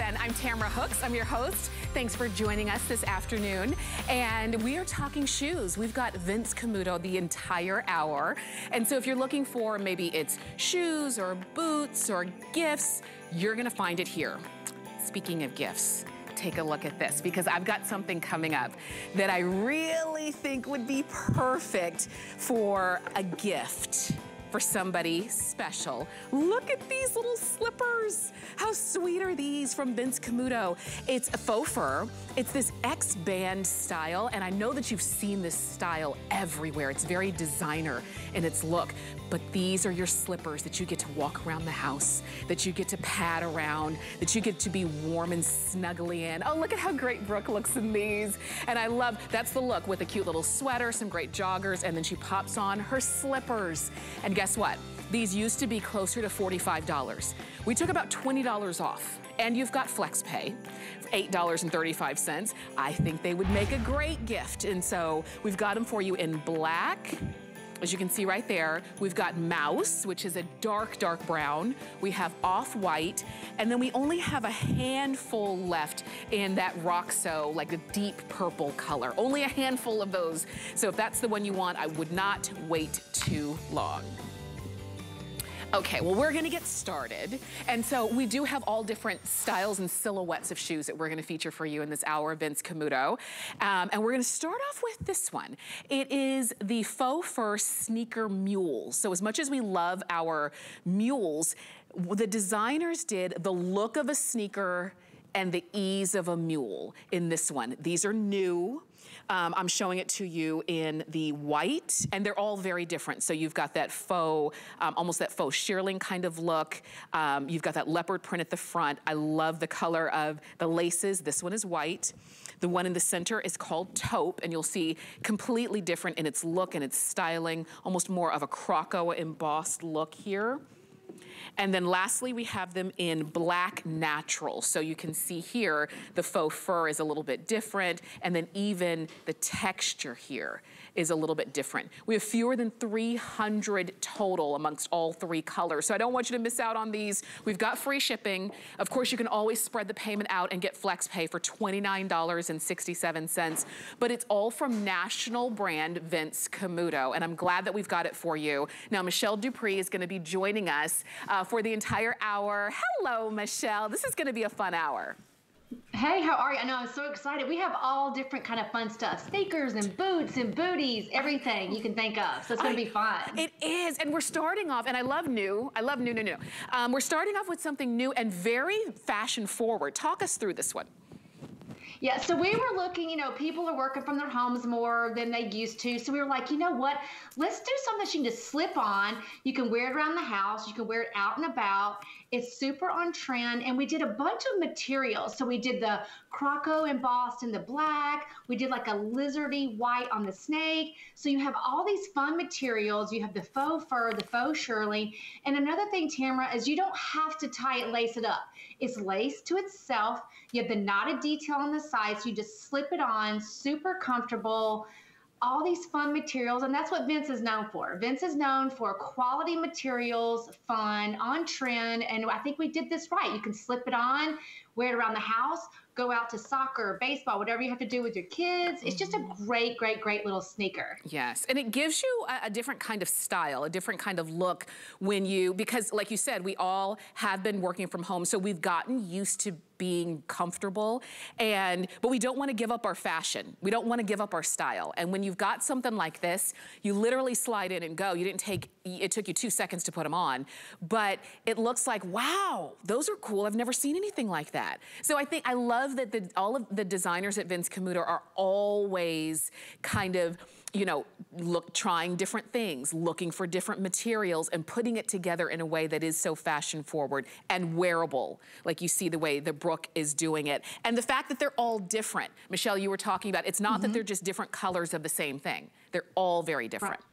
and I'm Tamara Hooks. I'm your host. Thanks for joining us this afternoon. And we are talking shoes. We've got Vince Camuto the entire hour. And so if you're looking for maybe it's shoes or boots or gifts, you're gonna find it here. Speaking of gifts, take a look at this because I've got something coming up that I really think would be perfect for a gift for somebody special. Look at these little slippers. How sweet are these from Vince Camuto? It's a faux fur. It's this X-band style, and I know that you've seen this style everywhere. It's very designer in its look, but these are your slippers that you get to walk around the house, that you get to pad around, that you get to be warm and snuggly in. Oh, look at how great Brooke looks in these. And I love, that's the look with a cute little sweater, some great joggers, and then she pops on her slippers. And guess what? These used to be closer to $45. We took about $20 off and you've got FlexPay, $8.35. I think they would make a great gift. And so we've got them for you in black, as you can see right there, we've got mouse, which is a dark, dark brown. We have off-white, and then we only have a handful left in that Roxo, like a deep purple color. Only a handful of those. So if that's the one you want, I would not wait too long. Okay, well, we're gonna get started. And so we do have all different styles and silhouettes of shoes that we're gonna feature for you in this hour, Vince Camuto. Um, and we're gonna start off with this one. It is the faux fur sneaker mule. So as much as we love our mules, the designers did the look of a sneaker and the ease of a mule in this one. These are new. Um, I'm showing it to you in the white, and they're all very different. So you've got that faux, um, almost that faux shearling kind of look. Um, you've got that leopard print at the front. I love the color of the laces. This one is white. The one in the center is called taupe, and you'll see completely different in its look and its styling, almost more of a croco embossed look here. And then lastly, we have them in black natural. So you can see here, the faux fur is a little bit different. And then even the texture here is a little bit different. We have fewer than 300 total amongst all three colors. So I don't want you to miss out on these. We've got free shipping. Of course, you can always spread the payment out and get flex pay for $29.67. But it's all from national brand Vince Camuto. And I'm glad that we've got it for you. Now, Michelle Dupree is gonna be joining us uh, for the entire hour. Hello, Michelle. This is gonna be a fun hour. Hey, how are you? I know I'm so excited. We have all different kind of fun stuff. Sneakers and boots and booties, everything you can think of. So it's gonna be fun. It is, and we're starting off, and I love new. I love new, new, new. Um, we're starting off with something new and very fashion forward. Talk us through this one. Yeah, so we were looking, you know, people are working from their homes more than they used to. So we were like, you know what? Let's do something that you can just slip on. You can wear it around the house, you can wear it out and about. It's super on trend. And we did a bunch of materials. So we did the croco embossed in the black. We did like a lizardy white on the snake. So you have all these fun materials. You have the faux fur, the faux shearling. And another thing, Tamara, is you don't have to tie it, lace it up. It's laced to itself. You have the knotted detail on the sides. You just slip it on, super comfortable all these fun materials, and that's what Vince is known for. Vince is known for quality materials, fun, on trend, and I think we did this right. You can slip it on, wear it around the house, go out to soccer, baseball, whatever you have to do with your kids. It's just a mm-hmm. great, great, great little sneaker. Yes, and it gives you a, a, different kind of style, a different kind of look when you, because like you said, we all have been working from home, so we've gotten used to being comfortable and but we don't want to give up our fashion we don't want to give up our style and when you've got something like this you literally slide in and go you didn't take it took you two seconds to put them on but it looks like wow those are cool I've never seen anything like that so I think I love that the, all of the designers at Vince Camuto are always kind of you know, look, trying different things, looking for different materials and putting it together in a way that is so fashion forward and wearable, like you see the way the Brooke is doing it. And the fact that they're all different. Michelle, you were talking about, it's not mm -hmm. that mm-hmm. they're just different colors of the same thing. They're all very different. Right.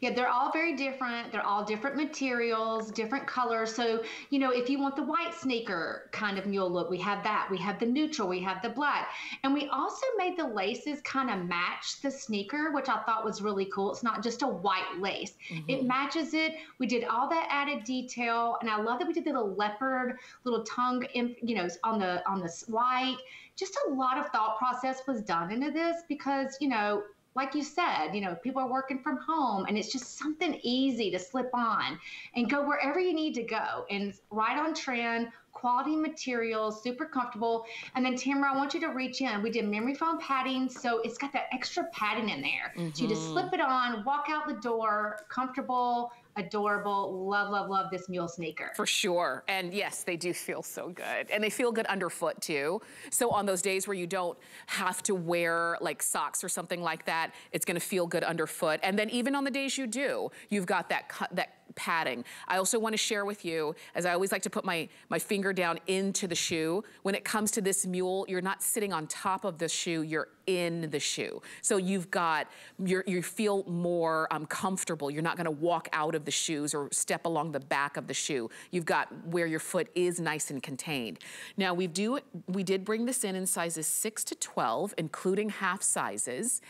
Yeah, they're all very different. They're all different materials, different colors. So, you know, if you want the white sneaker kind of mule look, we have that. We have the neutral, we have the black. And we also made the laces kind of match the sneaker, which I thought was really cool. It's not just a white lace. Mm-hmm. It matches it. We did all that added detail. And I love that we did the little leopard, little tongue, you know, on the on the white. Just a lot of thought process was done into this because, you know, like you said, you know, people are working from home and it's just something easy to slip on and go wherever you need to go and right on trend, quality materials, super comfortable. And then Tamara, I want you to reach in. We did memory foam padding, so it's got that extra padding in there. Mm-hmm. So you just mm-hmm. slip it on, walk out the door, comfortable, adorable. Love, love, love this mule sneaker. For sure. And yes, they do feel so good. And they feel good underfoot too. So on those days where you don't have to wear like socks or something like that, it's gonna feel good underfoot. And then even on the days you do, you've got that, cut that padding. I also want to share with you, as I always like to put my, my finger down into the shoe, when it comes to this mule, you're not sitting on top of the shoe, you're in the shoe. So you've got, you you feel more um, comfortable. You're not gonna walk out of the shoes or step along the back of the shoe. You've got where your foot is nice and contained. Now we do, we did bring this in in sizes six to 12, including half sizes.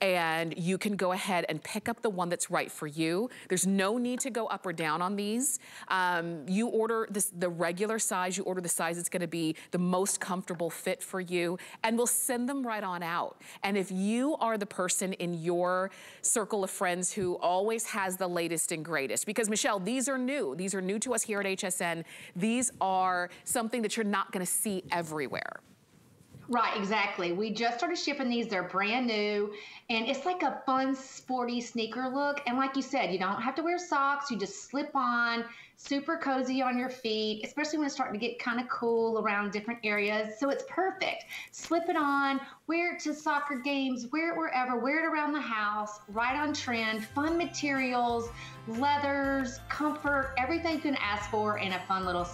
And you can go ahead and pick up the one that's right for you. There's no need to go up or down on these. Um, you order this, the regular size, you order the size that's gonna be the most comfortable fit for you, and we'll send them right on out. And if you are the person in your circle of friends who always has the latest and greatest, because Michelle, these are new. These are new to us here at HSN. These are something that you're not gonna see everywhere. Right, exactly. We just started shipping these. They're brand new. And it's like a fun, sporty sneaker look. And like you said, you don't have to wear socks. You just slip on, super cozy on your feet, especially when it's starting to get kind of cool around different areas. So it's perfect. Slip it on, wear it to soccer games, wear it wherever, wear it around the house, right on trend, fun materials, leathers, comfort, everything you can ask for in a fun little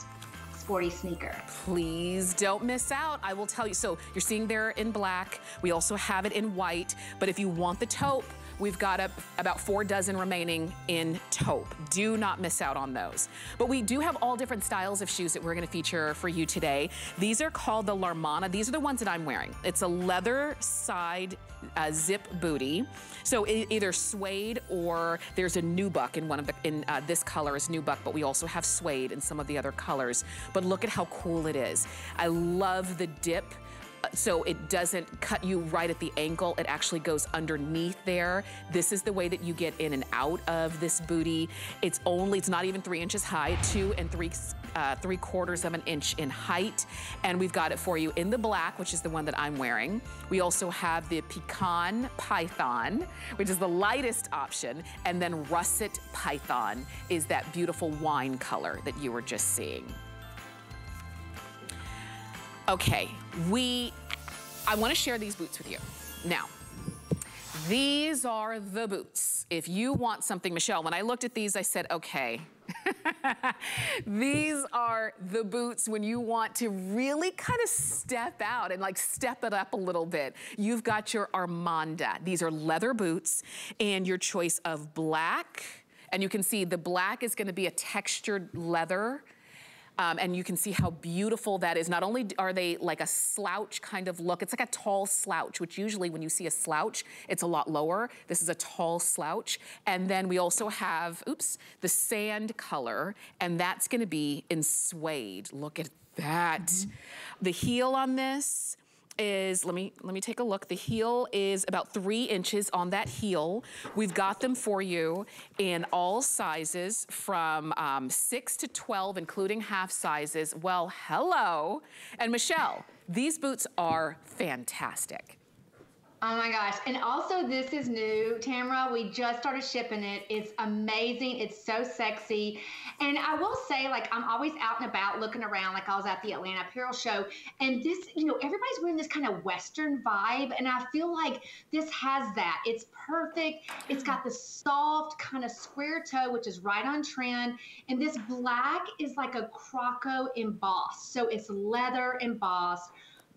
sporty sneaker. Please don't miss out. I will tell you. So you're seeing there in black. We also have it in white. But if you want the taupe, We've got about four dozen remaining in taupe. Do not miss out on those. But we do have all different styles of shoes that we're gonna feature for you today. These are called the Larmana. These are the ones that I'm wearing. It's a leather side uh, zip booty. So either suede or there's a nubuck in one of the, in uh, this color is nubuck, but we also have suede in some of the other colors. But look at how cool it is. I love the dip so it doesn't cut you right at the ankle. It actually goes underneath there. This is the way that you get in and out of this booty. It's only, it's not even three inches high, two and three uh, three quarters of an inch in height. And we've got it for you in the black, which is the one that I'm wearing. We also have the pecan python, which is the lightest option. And then russet python is that beautiful wine color that you were just seeing. Okay, we, I wanna share these boots with you. Now, these are the boots. If you want something, Michelle, when I looked at these, I said, okay, these are the boots when you want to really kind of step out and like step it up a little bit. You've got your Armanda. These are leather boots and your choice of black. And you can see the black is gonna be a textured leather um, and you can see how beautiful that is. Not only are they like a slouch kind of look, it's like a tall slouch, which usually when you see a slouch, it's a lot lower. This is a tall slouch. And then we also have, oops, the sand color, and that's gonna be in suede. Look at that. Mm -hmm. The heel on this, is, let me, let me take a look. The heel is about three inches on that heel. We've got them for you in all sizes from um, six to 12, including half sizes. Well, hello. And Michelle, these boots are fantastic. Oh my gosh. And also, this is new, Tamara. We just started shipping it. It's amazing. It's so sexy. And I will say, like, I'm always out and about looking around, like I was at the Atlanta Apparel Show. And this, you know, everybody's wearing this kind of Western vibe. And I feel like this has that. It's perfect. It's got the soft kind of square toe, which is right on trend. And this black is like a croco embossed. So it's leather embossed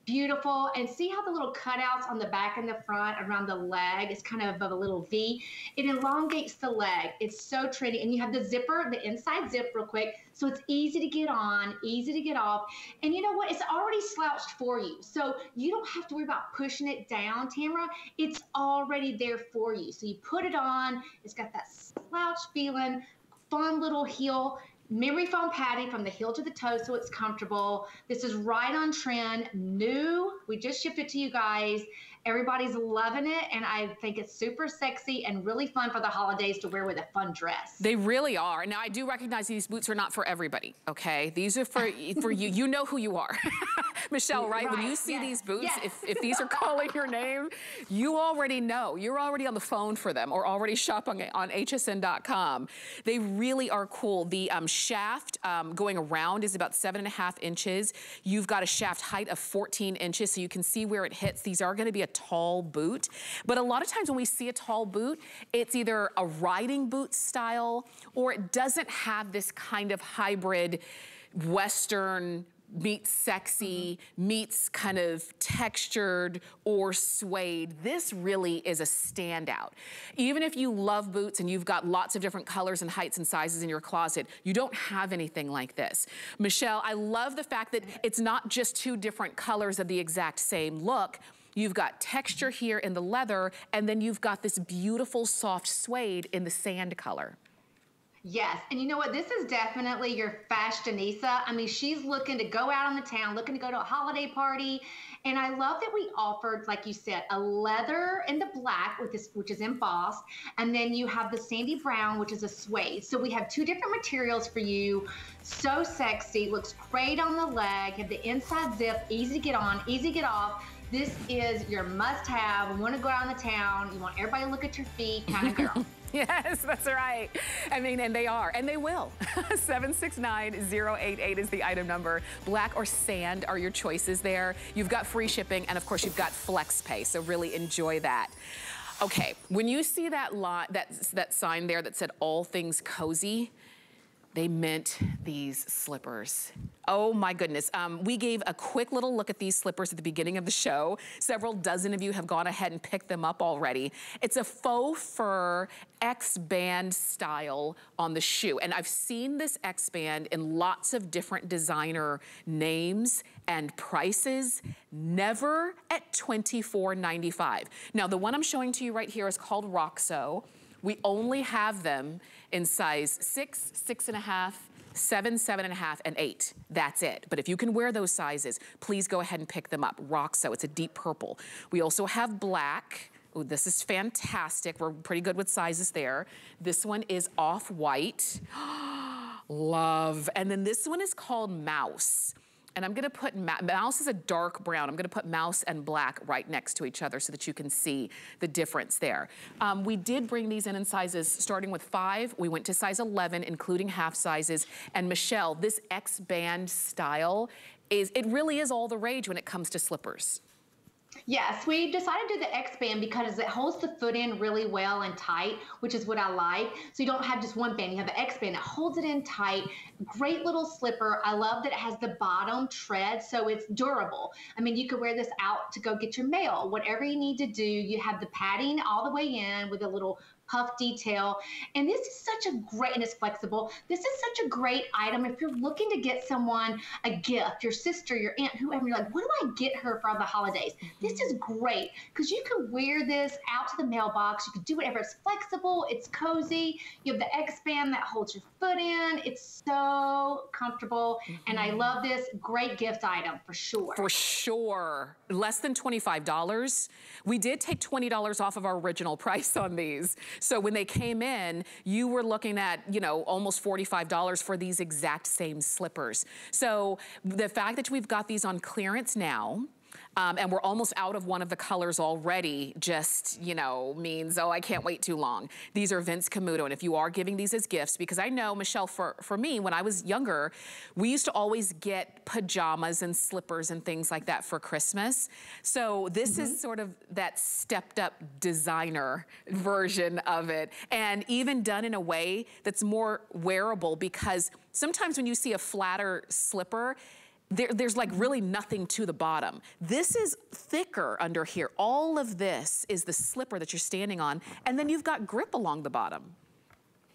beautiful. And see how the little cutouts on the back and the front around the leg is kind of above a little V. It elongates the leg. It's so trendy. And you have the zipper, the inside zip real quick. So it's easy to get on, easy to get off. And you know what? It's already slouched for you. So you don't have to worry about pushing it down, Tamara. It's already there for you. So you put it on. It's got that slouch feeling, fun little heel memory foam padding from the heel to the toe so it's comfortable. This is right on trend, new. We just shipped it to you guys. Everybody's loving it, and I think it's super sexy and really fun for the holidays to wear with a fun dress. They really are. Now, I do recognize these boots are not for everybody, okay? These are for, for you. You know who you are. Michelle, right? right? When you see yes. these boots, yes. if, if these are calling your name, you already know. You're already on the phone for them or already shopping on hsn.com. They really are cool. The um, shaft um, going around is about seven and a half inches. You've got a shaft height of 14 inches, so you can see where it hits. These are gonna be a tall boot. But a lot of times when we see a tall boot, it's either a riding boot style or it doesn't have this kind of hybrid Western meets sexy, mm-hmm. meets kind of textured or suede. This really is a standout. Even if you love boots and you've got lots of different colors and heights and sizes in your closet, you don't have anything like this. Michelle, I love the fact that it's not just two different colors of the exact same look, You've got texture here in the leather, and then you've got this beautiful soft suede in the sand color. Yes, and you know what? This is definitely your fashionista. I mean, she's looking to go out on the town, looking to go to a holiday party. And I love that we offered, like you said, a leather in the black with this, which is embossed, and then you have the sandy brown, which is a suede. So we have two different materials for you. So sexy, looks great on the leg. Have the inside zip, easy to get on, easy to get off. This is your must-have. We want to go out in the town. You want everybody to look at your feet, kind of girl. Yes, that's right. I mean, and they are, and they will. 769-088 is the item number. Black or sand are your choices there. You've got free shipping, and of course, you've got flex pay, so really enjoy that. Okay, when you see that lot, that, that sign there that said all things cozy, they meant these slippers. Oh my goodness. Um, we gave a quick little look at these slippers at the beginning of the show. Several dozen of you have gone ahead and picked them up already. It's a faux fur X-band style on the shoe. And I've seen this X-band in lots of different designer names and prices, never at $24.95. Now, the one I'm showing to you right here is called Roxo. We only have them in size six, six and a half, seven, seven and a half, and eight. That's it. But if you can wear those sizes, please go ahead and pick them up. Roxo, it's a deep purple. We also have black. Ooh, this is fantastic. We're pretty good with sizes there. This one is off-white. Love. And then this one is called Mouse and I'm gonna put, mouse is a dark brown. I'm gonna put mouse and black right next to each other so that you can see the difference there. Um, we did bring these in in sizes starting with five. We went to size 11, including half sizes. And Michelle, this X-band style is, it really is all the rage when it comes to slippers. Yes, we decided to do the X band because it holds the foot in really well and tight, which is what I like. So you don't have just one band, you have the X band that holds it in tight. Great little slipper. I love that it has the bottom tread, so it's durable. I mean, you could wear this out to go get your mail, whatever you need to do. You have the padding all the way in with a little puff detail. And this is such a great, and it's flexible. This is such a great item if you're looking to get someone a gift, your sister, your aunt, whoever, you're like, what do I get her for the holidays? This is great because you can wear this out to the mailbox. You can do whatever. It's flexible. It's cozy. You have the X band that holds your foot in. It's so comfortable. Mm-hmm. And I mm-hmm. love this. Great gift item for sure. For sure. Less than $25. We did take $20 off of our original price on these. So when they came in, you were looking at, you know, almost $45 for these exact same slippers. So the fact that we've got these on clearance now, um, and we're almost out of one of the colors already just, you know, means, oh, I can't wait too long. These are Vince Camuto, and if you are giving these as gifts, because I know, Michelle, for, for me, when I was younger, we used to always get pajamas and slippers and things like that for Christmas. So this mm -hmm. is mm-hmm. sort of that stepped up designer version of it, and even done in a way that's more wearable because sometimes when you see a flatter slipper, there, there's like really nothing to the bottom. This is thicker under here. All of this is the slipper that you're standing on, and then you've got grip along the bottom.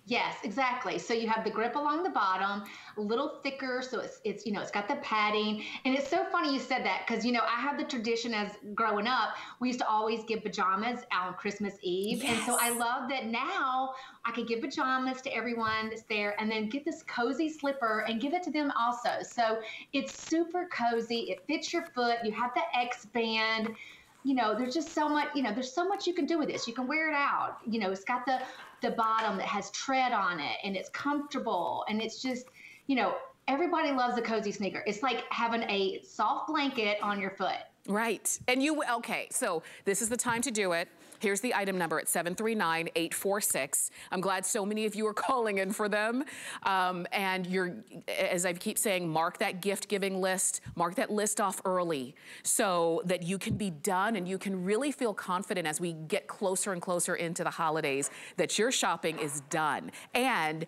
Yes, exactly. So you have the grip along the bottom, a little thicker, so it's it's you know it's got the padding, and it's so funny you said that because you know I have the tradition as growing up, we used to always give pajamas out on Christmas Eve, yes. and so I love that now I can give pajamas to everyone that's there, and then get this cozy slipper and give it to them also. So it's super cozy. It fits your foot. You have the X band you know, there's just so much, you know, there's so much you can do with this. You can wear it out. You know, it's got the the bottom that has tread on it and it's comfortable and it's just, you know, everybody loves a cozy sneaker. It's like having a soft blanket on your foot. Right. And you, okay, so this is the time to do it. Here's the item number at 739-846. I'm glad so many of you are calling in for them. Um, and you're, as I keep saying, mark that gift giving list, mark that list off early so that you can be done and you can really feel confident as we get closer and closer into the holidays that your shopping is done. And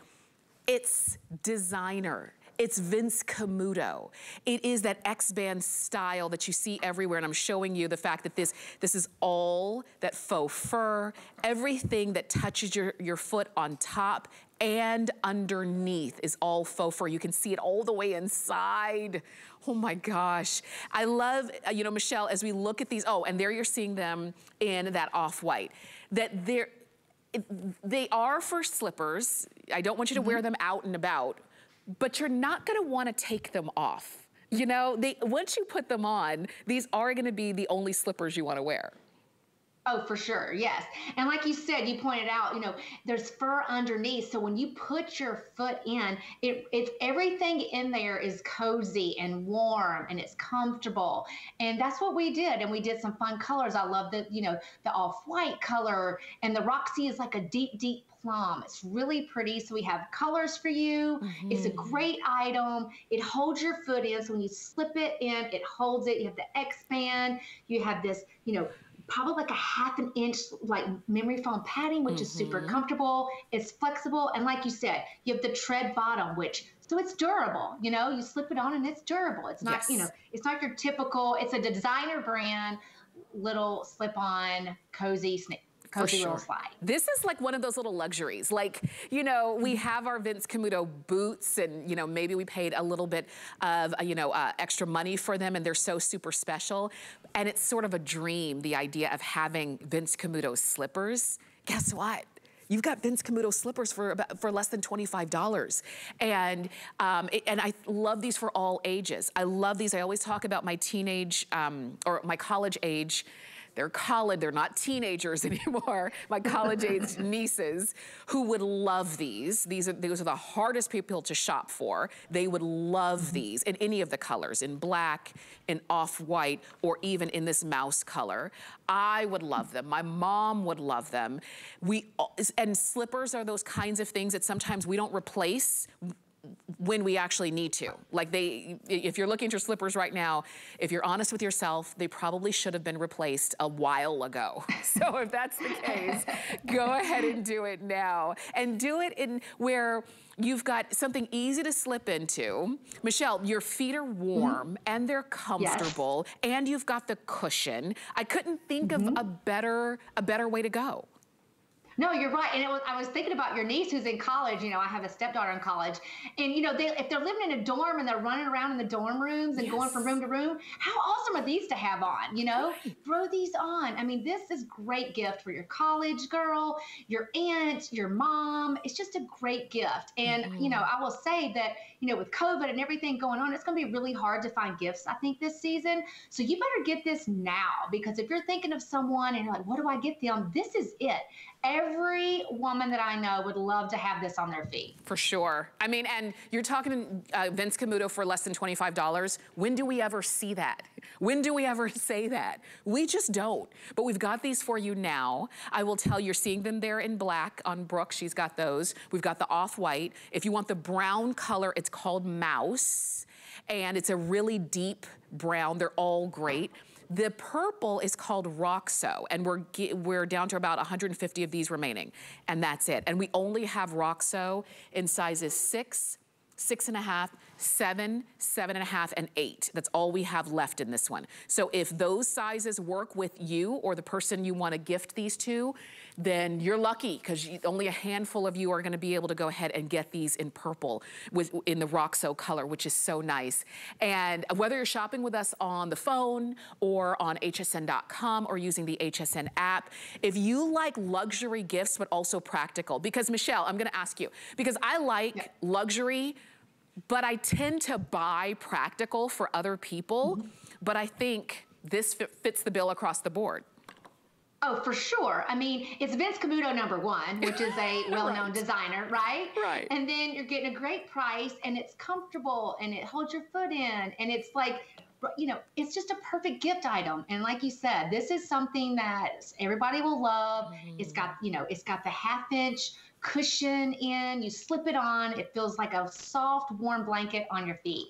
it's designer. It's Vince Camuto. It is that X-band style that you see everywhere, and I'm showing you the fact that this, this is all that faux fur, everything that touches your, your foot on top and underneath is all faux fur. You can see it all the way inside. Oh my gosh. I love, uh, you know, Michelle, as we look at these, oh, and there you're seeing them in that off-white, that they're, they are for slippers. I don't want you to mm -hmm. wear them out and about, but you're not gonna wanna take them off. You know, they once you put them on, these are gonna be the only slippers you wanna wear. Oh, for sure. Yes. And like you said, you pointed out, you know, there's fur underneath. So when you put your foot in, it, it's everything in there is cozy and warm and it's comfortable. And that's what we did. And we did some fun colors. I love the, you know, the off white color and the Roxy is like a deep, deep It's really pretty. So we have colors for you. Mm-hmm. It's a mm-hmm. great item. It holds your foot in. So when you slip it in, it holds it. You have the X band. You have this, you know, probably like a half an inch like memory foam padding, which mm-hmm. is super mm-hmm. comfortable. It's flexible. And like you said, you have the tread bottom, which so it's durable. You know, you slip it on and it's durable. It's not, yes. you know, it's not your typical, it's a designer brand little slip on cozy snake cozy sure. little slide. This is like one of those little luxuries. Like, you know, we have our Vince Camuto boots and, you know, maybe we paid a little bit of, uh, you know, uh, extra money for them and they're so super special. And it's sort of a dream, the idea of having Vince Camuto slippers. Guess what? You've got Vince Camuto slippers for about, for less than $25. And, um, it, and I love these for all ages. I love these. I always talk about my teenage um, or my college age they're college, they're not teenagers anymore, my college age nieces who would love these. These are, these are the hardest people to shop for. They would love mm-hmm. these in any of the colors, in black, in off-white, or even in this mouse color. I would love them. My mom would love them. We And slippers are those kinds of things that sometimes we don't replace when we actually need to. Like they, if you're looking at your slippers right now, if you're honest with yourself, they probably should have been replaced a while ago. so if that's the case, go ahead and do it now. And do it in where you've got something easy to slip into. Michelle, your feet are warm mm -hmm. and they're comfortable yes. and you've got the cushion. I couldn't think mm -hmm. of mm-hmm. a better, a better way to go. No, you're right. And was, I was thinking about your niece who's in college. You know, I have a stepdaughter in college, and you know, they, if they're living in a dorm and they're running around in the dorm rooms and yes. going from room to room, how awesome are these to have on? You know, right. throw these on. I mean, this is a great gift for your college girl, your aunt, your mom. It's just a great gift. And mm-hmm. you know, I will say that you know, with COVID and everything going on, it's going to be really hard to find gifts. I think this season. So you better get this now because if you're thinking of someone and you're like, what do I get them? This is it every woman that I know would love to have this on their feet. For sure. I mean, and you're talking uh, Vince Camuto for less than $25. When do we ever see that? When do we ever say that? We just don't. But we've got these for you now. I will tell you, you're seeing them there in black on Brooke. She's got those. We've got the off-white. If you want the brown color, it's called Mouse. And it's a really deep brown. They're all great. The purple is called Roxo, and we're, we're down to about 150 of these remaining, and that's it. And we only have Roxo in sizes six, six and a half, seven, seven and a half, and eight. That's all we have left in this one. So if those sizes work with you or the person you wanna gift these to, then you're lucky because only a handful of you are gonna be able to go ahead and get these in purple with in the Roxo color, which is so nice. And whether you're shopping with us on the phone or on hsn.com or using the HSN app, if you like luxury gifts but also practical, because Michelle, I'm gonna ask you, because I like yeah. luxury, but I tend to buy practical for other people, mm -hmm. but I think this fits the bill across the board. Oh, for sure. I mean, it's Vince Camuto number one, which is a well-known right. designer, right? Right. And then you're getting a great price, and it's comfortable, and it holds your foot in, and it's like, you know, it's just a perfect gift item. And like you said, this is something that everybody will love. Mm. It's got, you know, it's got the half-inch cushion in. You slip it on. It feels like a soft, warm blanket on your feet.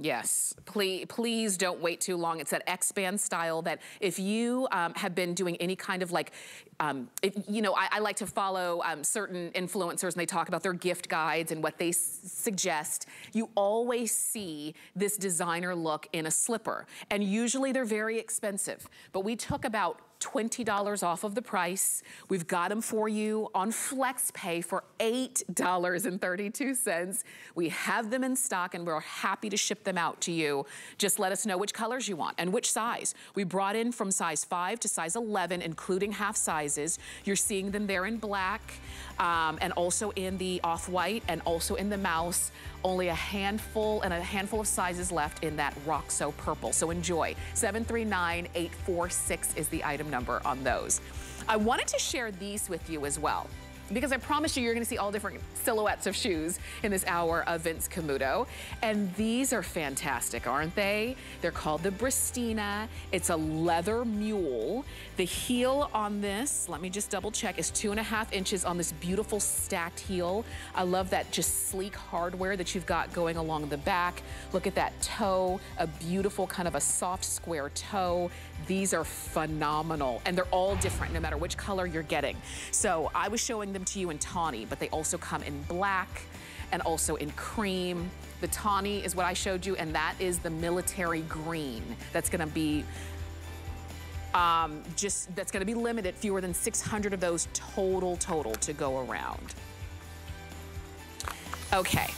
Yes, please, please don't wait too long. It's that X-band style that if you um, have been doing any kind of like, um, if, you know, I, I, like to follow um, certain influencers and they talk about their gift guides and what they suggest. You always see this designer look in a slipper. And usually they're very expensive. But we took about $20 off of the price. We've got them for you on FlexPay for $8.32. We have them in stock and we're happy to ship them out to you. Just let us know which colors you want and which size. We brought in from size 5 to size 11, including half sizes. You're seeing them there in black um, and also in the off-white and also in the mouse. Only a handful and a handful of sizes left in that Roxo purple. So enjoy. 739846 is the item number on those. I wanted to share these with you as well because I promise you, you're gonna see all different silhouettes of shoes in this hour of Vince Camuto. And these are fantastic, aren't they? They're called the Bristina. It's a leather mule. The heel on this, let me just double check, is two and a half inches on this beautiful stacked heel. I love that just sleek hardware that you've got going along the back. Look at that toe, a beautiful kind of a soft square toe. These are phenomenal and they're all different no matter which color you're getting. So I was showing them to you in tawny, but they also come in black and also in cream. The tawny is what I showed you and that is the military green. That's gonna be um, just, that's gonna be limited, fewer than 600 of those total, total to go around. Okay.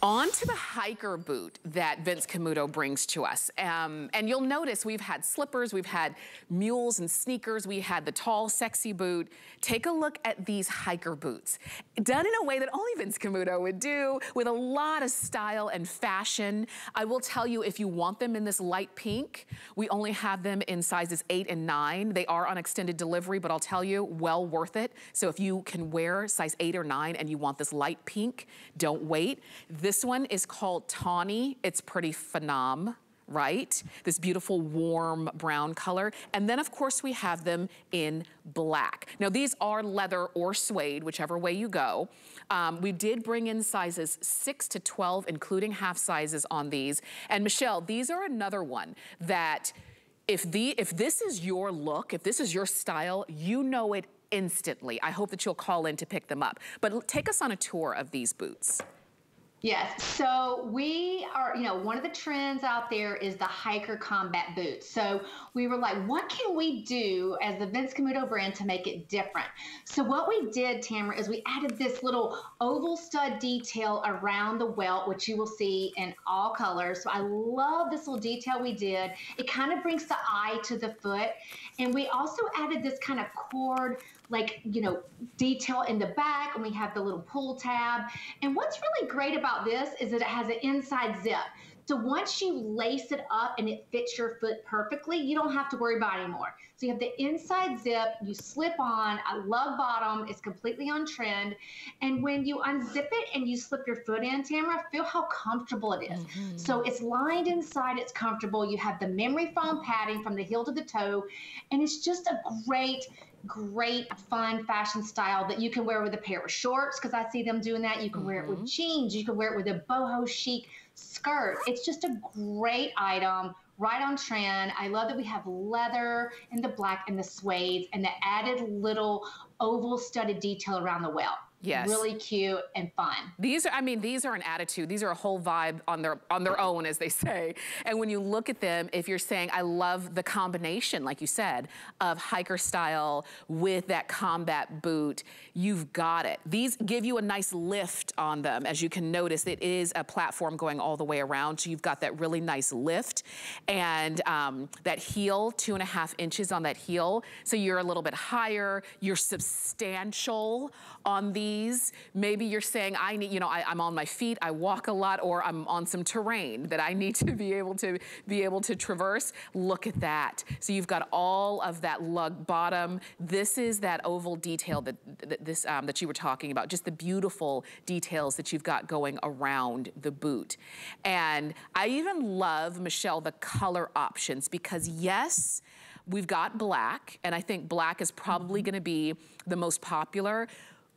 On to the hiker boot that Vince Camuto brings to us. Um, and you'll notice we've had slippers, we've had mules and sneakers, we had the tall, sexy boot. Take a look at these hiker boots. Done in a way that only Vince Camuto would do, with a lot of style and fashion. I will tell you, if you want them in this light pink, we only have them in sizes eight and nine. They are on extended delivery, but I'll tell you, well worth it. So if you can wear size eight or nine and you want this light pink, don't wait. This this one is called Tawny. It's pretty phenom right? This beautiful warm brown color. And then of course we have them in black. Now these are leather or suede, whichever way you go. Um, we did bring in sizes six to 12, including half sizes on these. And Michelle, these are another one that if, the, if this is your look, if this is your style, you know it instantly. I hope that you'll call in to pick them up. But take us on a tour of these boots. Yes. So we are, you know, one of the trends out there is the hiker combat boots. So we were like, what can we do as the Vince Camuto brand to make it different? So what we did, Tamara, is we added this little oval stud detail around the welt, which you will see in all colors. So I love this little detail we did. It kind of brings the eye to the foot. And we also added this kind of cord like, you know, detail in the back and we have the little pull tab. And what's really great about this is that it has an inside zip. So once you lace it up and it fits your foot perfectly, you don't have to worry about anymore. So you have the inside zip, you slip on, I love bottom, it's completely on trend. And when you unzip it and you slip your foot in, Tamara, feel how comfortable it is. Mm -hmm. So it's lined inside, it's comfortable. You have the memory foam padding from the heel to the toe, and it's just a great great fun fashion style that you can wear with a pair of shorts because I see them doing that. You can mm-hmm. wear it with mm-hmm. jeans. You can wear it with a boho chic skirt. It's just a great item, right on trend. I love that we have leather and the black and the suede and the added little oval studded detail around the welt. Yes. Really cute and fun. These are, I mean, these are an attitude. These are a whole vibe on their on their own, as they say. And when you look at them, if you're saying, I love the combination, like you said, of hiker style with that combat boot, you've got it. These give you a nice lift on them. As you can notice, it is a platform going all the way around. So you've got that really nice lift and um, that heel, two and a half inches on that heel. So you're a little bit higher, you're substantial on these. Maybe you're saying, I need, you know, I, am on my feet, I walk a lot, or I'm on some terrain that I need to be able to be able to traverse. Look at that. So you've got all of that lug bottom. This is that oval detail that, that this um, that you were talking about, just the beautiful details that you've got going around the boot. And I even love, Michelle, the color options because yes, we've got black, and I think black is probably gonna be the most popular,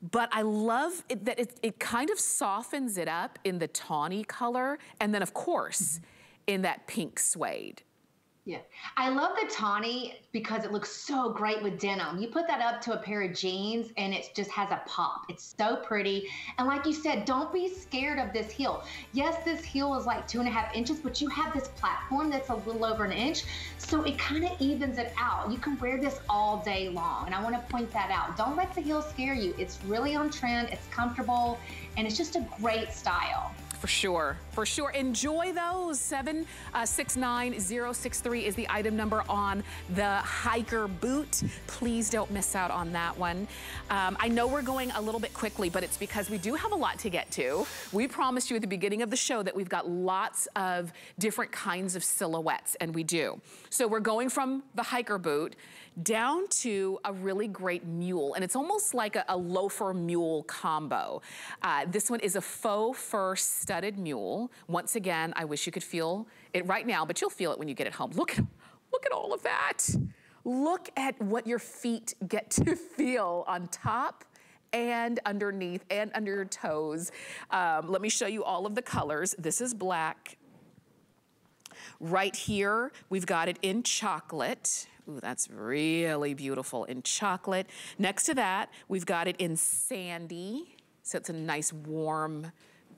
but I love it, that it, it kind of softens it up in the tawny color. And then of course, in that pink suede. Yeah. I love the tawny because it looks so great with denim. You put that up to a pair of jeans and it just has a pop. It's so pretty. And like you said, don't be scared of this heel. Yes, this heel is like two and a half inches, but you have this platform that's a little over an inch. So it kind of evens it out. You can wear this all day long. And I want to point that out. Don't let the heel scare you. It's really on trend. It's comfortable and it's just a great style. For sure, for sure. Enjoy those. 769063 uh, is the item number on the hiker boot. Please don't miss out on that one. Um, I know we're going a little bit quickly, but it's because we do have a lot to get to. We promised you at the beginning of the show that we've got lots of different kinds of silhouettes, and we do. So we're going from the hiker boot down to a really great mule. And it's almost like a, a loafer mule combo. Uh, this one is a faux fur studded mule. Once again, I wish you could feel it right now, but you'll feel it when you get it home. Look at, look at all of that. Look at what your feet get to feel on top and underneath and under your toes. Um, let me show you all of the colors. This is black. Right here, we've got it in chocolate. Ooh, that's really beautiful in chocolate. Next to that, we've got it in sandy. So it's a nice warm,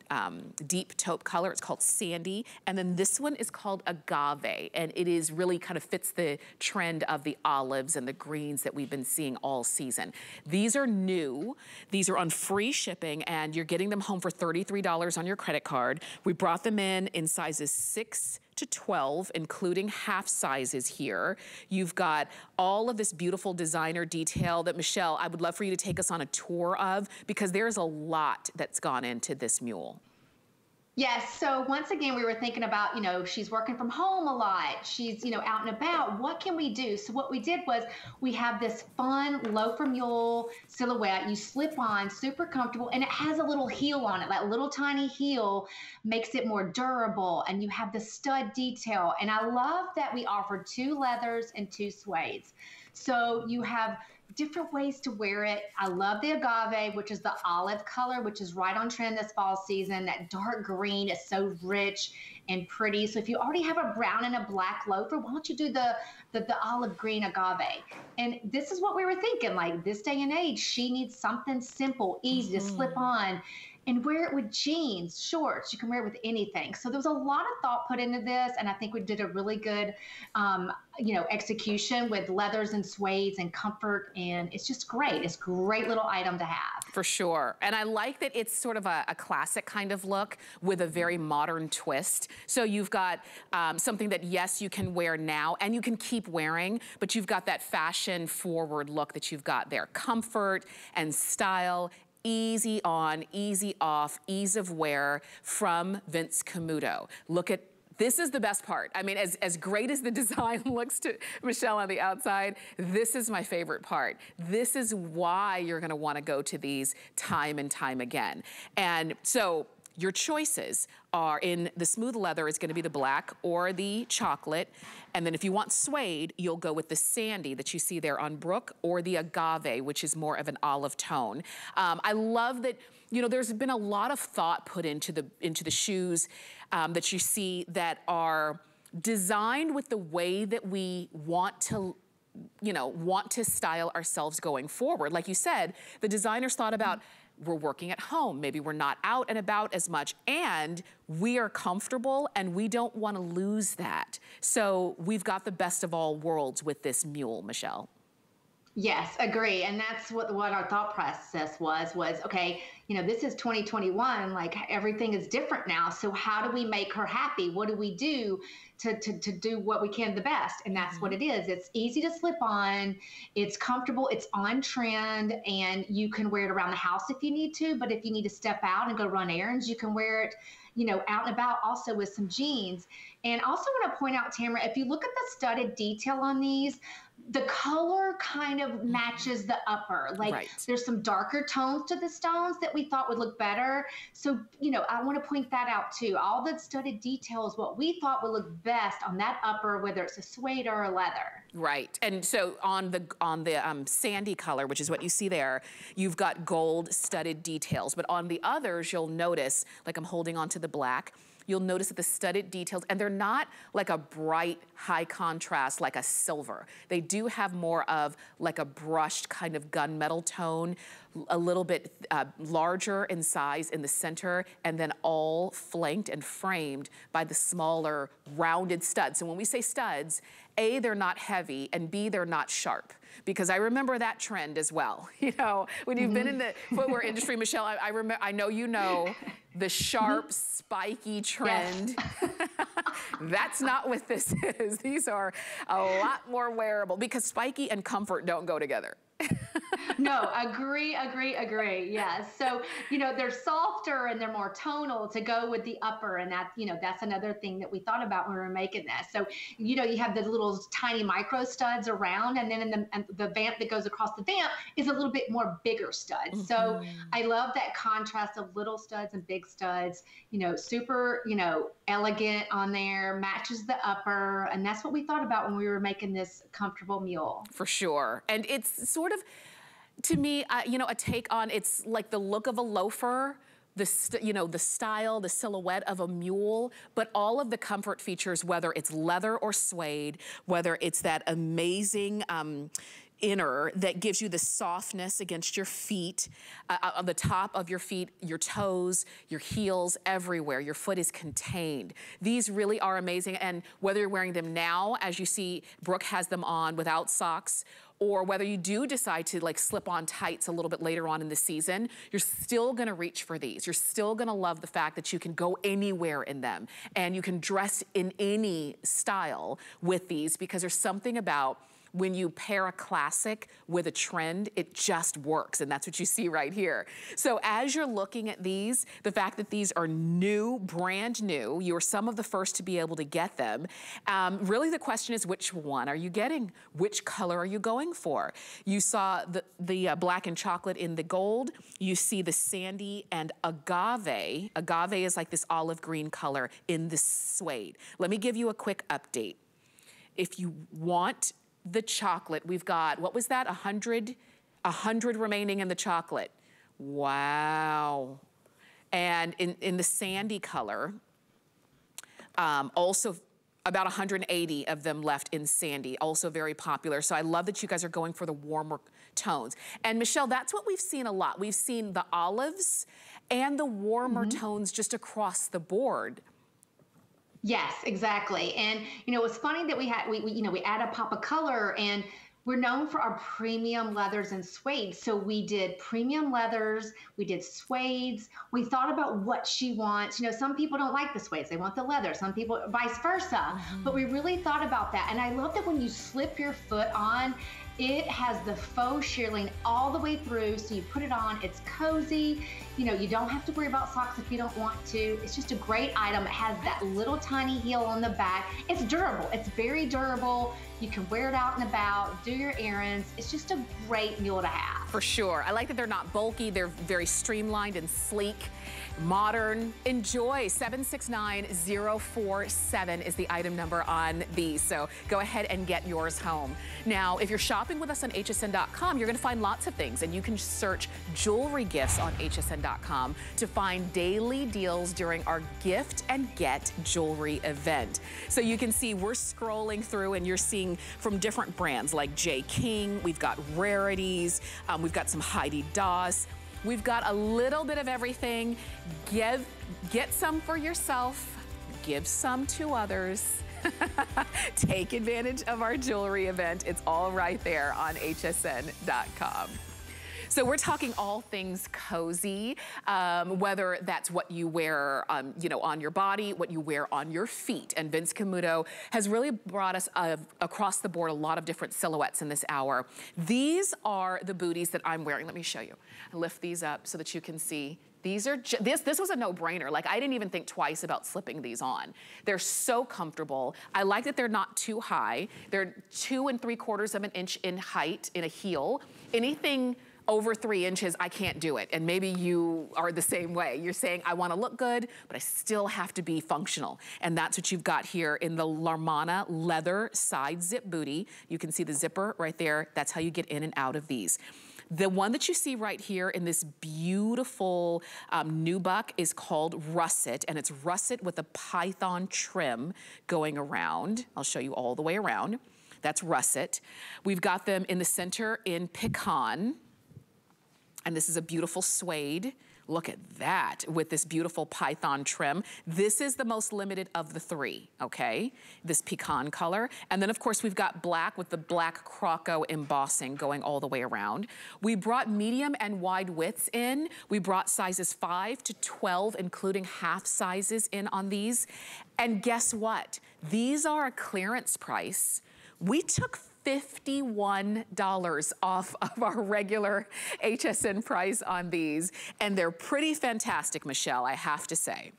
um, deep taupe color. It's called Sandy. And then this one is called Agave. And it is really kind of fits the trend of the olives and the greens that we've been seeing all season. These are new. These are on free shipping and you're getting them home for $33 on your credit card. We brought them in in sizes six to 12, including half sizes here. You've got all of this beautiful designer detail that, Michelle, I would love for you to take us on a tour of because there's a lot that's gone into this mule. Yes. So once again, we were thinking about, you know, she's working from home a lot. She's, you know, out and about. What can we do? So what we did was we have this fun loafer mule silhouette. You slip on, super comfortable, and it has a little heel on it. That little tiny heel makes it more durable. And you have the stud detail. And I love that we offer two leathers and two suedes. So you have different ways to wear it. I love the agave, which is the olive color, which is right on trend this fall season. That dark green is so rich and pretty. So if you already have a brown and a black loafer, why don't you do the, the, the olive green agave? And this is what we were thinking, like this day and age, she needs something simple, easy mm-hmm. to slip on and wear it with jeans, shorts. You can wear it with anything. So there was a lot of thought put into this, and I think we did a really good, um, you know, execution with leathers and suedes and comfort, and it's just great. It's a great little item to have. For sure, and I like that it's sort of a, a classic kind of look with a very modern twist. So you've got um, something that yes, you can wear now and you can keep wearing, but you've got that fashion forward look that you've got there. Comfort and style easy on, easy off, ease of wear from Vince Camuto. Look at this is the best part. I mean, as, as great as the design looks to Michelle on the outside, this is my favorite part. This is why you're gonna wanna go to these time and time again. And so your choices are in the smooth leather is gonna be the black or the chocolate. And then if you want suede, you'll go with the sandy that you see there on Brooke or the agave, which is more of an olive tone. Um, I love that, you know, there's been a lot of thought put into the, into the shoes um, that you see that are designed with the way that we want to you know, want to style ourselves going forward. Like you said, the designers thought about we're working at home. Maybe we're not out and about as much and we are comfortable and we don't want to lose that. So we've got the best of all worlds with this mule, Michelle. Yes, agree. And that's what what our thought process was was okay, you know, this is 2021, like everything is different now. So how do we make her happy? What do we do to to, to do what we can the best? And that's mm-hmm. what it is. It's easy to slip on, it's comfortable, it's on trend, and you can wear it around the house if you need to, but if you need to step out and go run errands, you can wear it you know, out and about also with some jeans. And also want to point out, Tamara, if you look at the studded detail on these, the color kind of matches the upper. Like right. there's some darker tones to the stones that we thought would look better. So, you know, I want to point that out too. All the studded details, what we thought would look best on that upper, whether it's a suede or a leather. Right. And so on the on the um, sandy color, which is what you see there, you've got gold studded details. But on the others, you'll notice, like I'm holding onto the black, you'll notice that the studded details, and they're not like a bright high contrast like a silver. They do have more of like a brushed kind of gunmetal tone, a little bit uh, larger in size in the center, and then all flanked and framed by the smaller rounded studs. So when we say studs, A, they're not heavy, and B, they're not sharp because I remember that trend as well. You know, when you've mm -hmm. been in the footwear industry, Michelle, I, I remember, I know you know the sharp, spiky trend. Yes. That's not what this is. These are a lot more wearable because spiky and comfort don't go together no, agree, agree, agree. Yes. So, you know, they're softer and they're more tonal to go with the upper. And that, you know, that's another thing that we thought about when we were making this. So, you know, you have the little tiny micro studs around, and then in the, and the vamp that goes across the vamp is a little bit more bigger studs. Mm-hmm. So I love that contrast of little studs and big studs, you know, super, you know, elegant on there, matches the upper. And that's what we thought about when we were making this comfortable mule. For sure. And it's sort of, to me, uh, you know, a take on, it's like the look of a loafer, the you know the style, the silhouette of a mule, but all of the comfort features, whether it's leather or suede, whether it's that amazing um, inner that gives you the softness against your feet, uh, uh, on the top of your feet, your toes, your heels, everywhere. Your foot is contained. These really are amazing. And whether you're wearing them now, as you see, Brooke has them on without socks, or whether you do decide to like slip on tights a little bit later on in the season, you're still gonna reach for these. You're still gonna love the fact that you can go anywhere in them and you can dress in any style with these because there's something about when you pair a classic with a trend, it just works. And that's what you see right here. So as you're looking at these, the fact that these are new, brand new, you're some of the first to be able to get them. Um, really the question is which one are you getting? Which color are you going for? You saw the, the uh, black and chocolate in the gold. You see the sandy and agave. Agave is like this olive green color in the suede. Let me give you a quick update. If you want the chocolate. We've got, what was that, 100, 100 remaining in the chocolate. Wow. And in, in the sandy color, um, also about 180 of them left in sandy, also very popular. So I love that you guys are going for the warmer tones. And Michelle, that's what we've seen a lot. We've seen the olives and the warmer mm -hmm. tones just across the board. Yes, exactly. And you know, it's funny that we had we, we you know we add a pop of color and we're known for our premium leathers and suede. So we did premium leathers, we did suedes. We thought about what she wants. You know, some people don't like the suedes, they want the leather. Some people, vice versa. Mm-hmm. But we really thought about that. And I love that when you slip your foot on, it has the faux shearling all the way through. So you put it on, it's cozy. You know, you don't have to worry about socks if you don't want to. It's just a great item. It has that little tiny heel on the back. It's durable. It's very durable. You can wear it out and about, do your errands. It's just a great mule to have. For sure. I like that they're not bulky. They're very streamlined and sleek modern. Enjoy. 769047 is the item number on these. So go ahead and get yours home. Now, if you're shopping with us on hsn.com, you're going to find lots of things. And you can search jewelry gifts on hsn.com to find daily deals during our gift and get jewelry event. So you can see we're scrolling through and you're seeing from different brands like Jay King. We've got rarities. Um, we've got some Heidi Daus, We've got a little bit of everything. Give, get some for yourself, give some to others. Take advantage of our jewelry event. It's all right there on hsn.com. So we're talking all things cozy, um, whether that's what you wear, um, you know, on your body, what you wear on your feet. And Vince Camuto has really brought us uh, across the board a lot of different silhouettes in this hour. These are the booties that I'm wearing. Let me show you. I lift these up so that you can see these are, this, this was a no-brainer. Like I didn't even think twice about slipping these on. They're so comfortable. I like that they're not too high. They're two and three quarters of an inch in height in a heel. Anything over three inches, I can't do it. And maybe you are the same way. You're saying, I wanna look good, but I still have to be functional. And that's what you've got here in the Larmana leather side zip booty. You can see the zipper right there. That's how you get in and out of these. The one that you see right here in this beautiful um, nubuck is called russet, and it's russet with a python trim going around. I'll show you all the way around. That's russet. We've got them in the center in pecan. And this is a beautiful suede. Look at that with this beautiful python trim. This is the most limited of the three, okay? This pecan color. And then of course we've got black with the black croco embossing going all the way around. We brought medium and wide widths in. We brought sizes five to 12, including half sizes in on these. And guess what? These are a clearance price. We took $51 off of our regular HSN price on these. And they're pretty fantastic, Michelle, I have to say.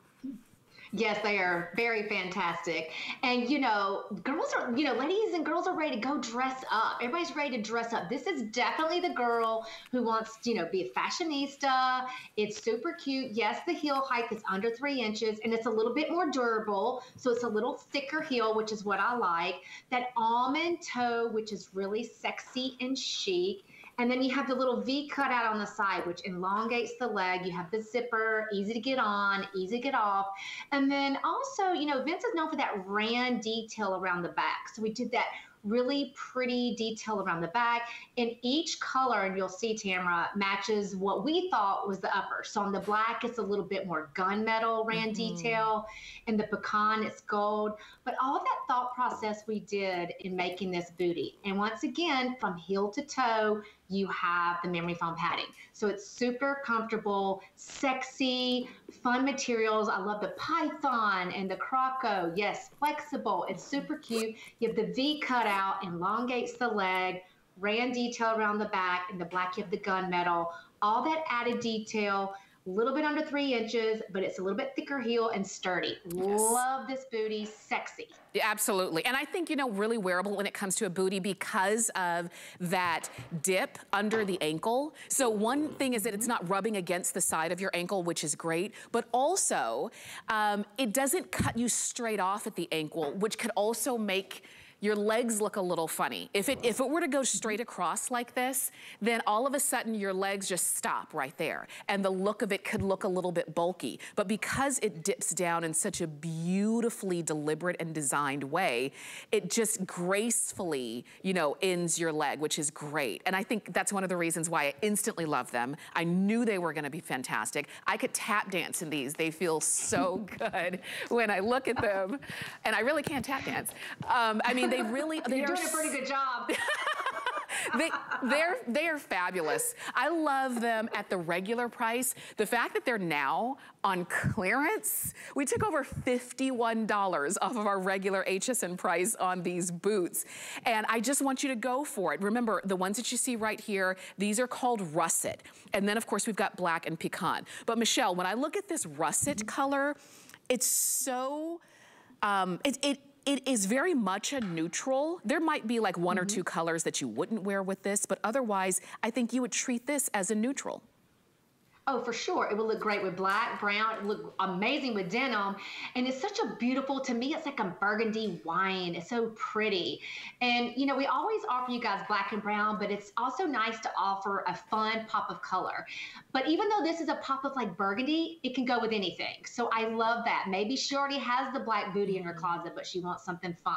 Yes, they are very fantastic. And, you know, girls are, you know, ladies and girls are ready to go dress up. Everybody's ready to dress up. This is definitely the girl who wants to, you know, be a fashionista. It's super cute. Yes, the heel height is under three inches and it's a little bit more durable. So it's a little thicker heel, which is what I like. That almond toe, which is really sexy and chic. And then you have the little V cut out on the side, which elongates the leg. You have the zipper, easy to get on, easy to get off. And then also, you know, Vince is known for that rand detail around the back. So we did that really pretty detail around the back. And each color, and you'll see Tamara, matches what we thought was the upper. So on the black, it's a little bit more gunmetal rand mm-hmm. detail. and the pecan, it's gold. But all that thought process we did in making this booty. And once again, from heel to toe, you have the memory foam padding. So it's super comfortable, sexy, fun materials. I love the python and the croco. Yes, flexible. It's super cute. You have the V cutout, elongates the leg, rand detail around the back, and the black you have the gunmetal. All that added detail a little bit under three inches, but it's a little bit thicker heel and sturdy. Yes. Love this booty, sexy. Yeah, absolutely. And I think, you know, really wearable when it comes to a booty because of that dip under the ankle. So one thing is that it's not rubbing against the side of your ankle, which is great, but also um, it doesn't cut you straight off at the ankle, which could also make your legs look a little funny. If it, if it were to go straight across like this, then all of a sudden your legs just stop right there. And the look of it could look a little bit bulky. But because it dips down in such a beautifully deliberate and designed way, it just gracefully, you know, ends your leg, which is great. And I think that's one of the reasons why I instantly love them. I knew they were gonna be fantastic. I could tap dance in these. They feel so good when I look at them. And I really can't tap dance. Um, I mean, they really, they You're doing a pretty good job. they, they're, they are fabulous. I love them at the regular price. The fact that they're now on clearance, we took over $51 off of our regular HSN price on these boots. And I just want you to go for it. Remember, the ones that you see right here, these are called russet. And then of course we've got black and pecan. But Michelle, when I look at this russet color, it's so, um, it, it it is very much a neutral. There might be like one mm -hmm. or mm-hmm. two colors that you wouldn't wear with this, but otherwise, I think you would treat this as a neutral. Oh, for sure. It would look great with black, brown. It would look amazing with denim. And it's such a beautiful, to me, it's like a burgundy wine. It's so pretty. And, you know, we always offer you guys black and brown, but it's also nice to offer a fun pop of color. But even though this is a pop of like burgundy, it can go with anything. So I love that. Maybe she already has the black booty in her mm-hmm. closet, but she wants something fun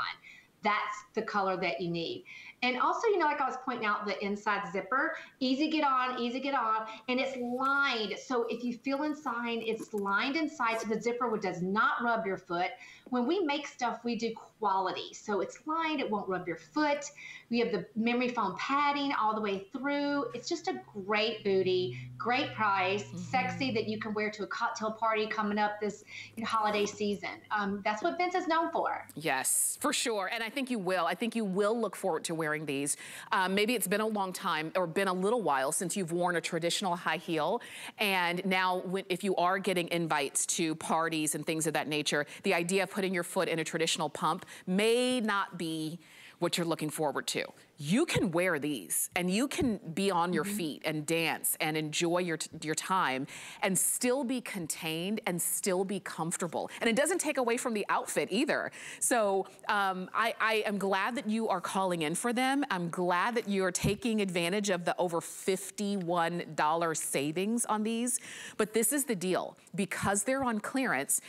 that's the color that you need. And also, you know, like I was pointing out, the inside zipper, easy get on, easy get off, and it's lined. So if you feel inside, it's lined inside so the zipper does not rub your foot. When we make stuff, we do quality. So it's lined, it won't rub your foot. We have the memory foam padding all the way through. It's just a great booty, great price, mm-hmm. sexy that you can wear to a cocktail party coming up this you know, holiday season. Um, that's what Vince is known for. Yes, for sure. And I think you will. I think you will look forward to wearing these. Um, maybe it's been a long time or been a little while since you've worn a traditional high heel. And now when, if you are getting invites to parties and things of that nature, the idea of putting your foot in a traditional pump may not be what you're looking forward to. You can wear these and you can be on your mm -hmm. feet and dance and enjoy your, your time and still be contained and still be comfortable. And it doesn't take away from the outfit either. So um, I, I am glad that you are calling in for them. I'm glad that you're taking advantage of the over $51 savings on these. But this is the deal. Because they're on clearance,